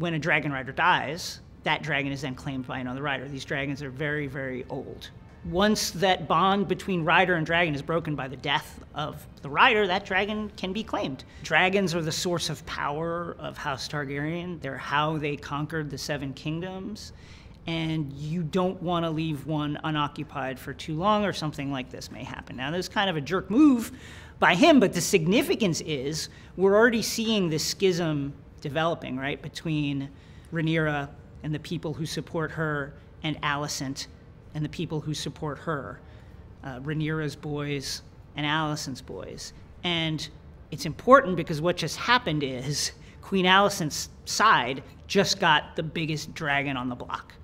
when a dragon rider dies, that dragon is then claimed by another rider. These dragons are very, very old. Once that bond between rider and dragon is broken by the death of the rider, that dragon can be claimed. Dragons are the source of power of House Targaryen. They're how they conquered the Seven Kingdoms. And you don't want to leave one unoccupied for too long, or something like this may happen. Now, this is kind of a jerk move by him, but the significance is we're already seeing this schism developing, right, between Rhaenyra and the people who support her, and Alicent and the people who support her, uh, Rhaenyra's boys and Alicent's boys. And it's important because what just happened is Queen Alicent's side just got the biggest dragon on the block.